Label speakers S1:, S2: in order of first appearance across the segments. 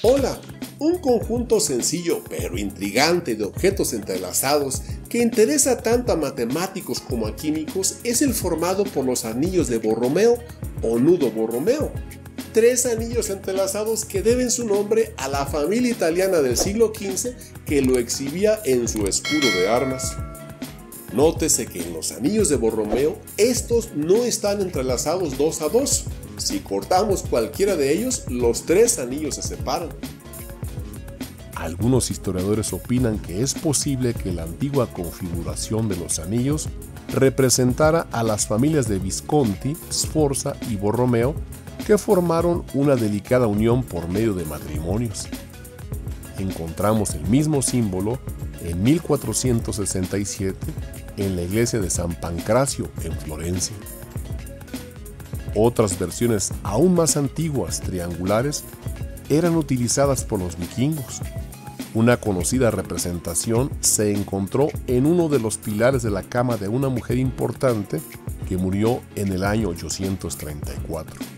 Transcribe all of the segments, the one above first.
S1: Hola, un conjunto sencillo pero intrigante de objetos entrelazados que interesa tanto a matemáticos como a químicos es el formado por los anillos de Borromeo o nudo Borromeo. Tres anillos entrelazados que deben su nombre a la familia italiana del siglo XV que lo exhibía en su escudo de armas. Nótese que en los anillos de Borromeo estos no están entrelazados dos a dos. Si cortamos cualquiera de ellos, los tres anillos se separan. Algunos historiadores opinan que es posible que la antigua configuración de los anillos representara a las familias de Visconti, Sforza y Borromeo que formaron una delicada unión por medio de matrimonios. Encontramos el mismo símbolo en 1467 en la iglesia de San Pancracio en Florencia. Otras versiones aún más antiguas, triangulares, eran utilizadas por los vikingos. Una conocida representación se encontró en uno de los pilares de la cama de una mujer importante que murió en el año 834.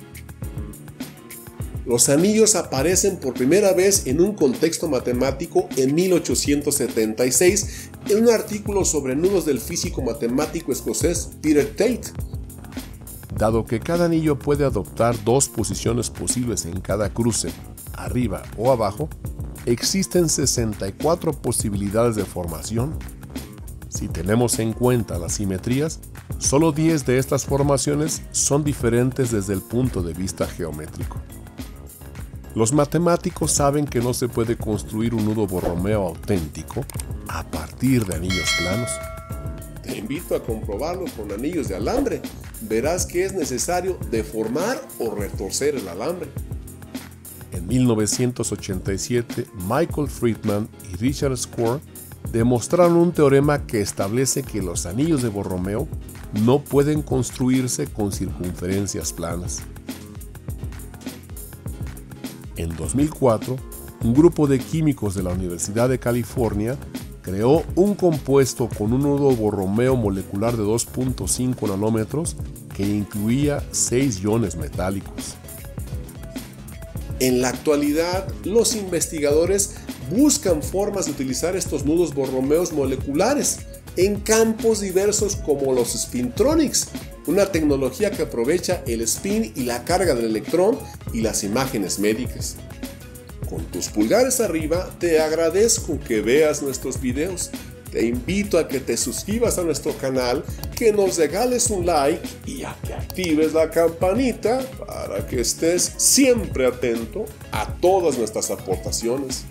S1: Los anillos aparecen por primera vez en un contexto matemático en 1876 en un artículo sobre nudos del físico matemático escocés Peter Tate. Dado que cada anillo puede adoptar dos posiciones posibles en cada cruce, arriba o abajo, existen 64 posibilidades de formación. Si tenemos en cuenta las simetrías, solo 10 de estas formaciones son diferentes desde el punto de vista geométrico. Los matemáticos saben que no se puede construir un nudo Borromeo auténtico a partir de anillos planos. Te invito a comprobarlo con anillos de alambre. Verás que es necesario deformar o retorcer el alambre. En 1987, Michael Friedman y Richard Square demostraron un teorema que establece que los anillos de Borromeo no pueden construirse con circunferencias planas. En 2004, un grupo de químicos de la Universidad de California creó un compuesto con un nudo Borromeo molecular de 2.5 nanómetros que incluía 6 iones metálicos. En la actualidad, los investigadores buscan formas de utilizar estos nudos borromeos moleculares en campos diversos como los spintronics, una tecnología que aprovecha el spin y la carga del electrón y las imágenes médicas. Con tus pulgares arriba te agradezco que veas nuestros videos te invito a que te suscribas a nuestro canal, que nos regales un like y a que actives la campanita para que estés siempre atento a todas nuestras aportaciones.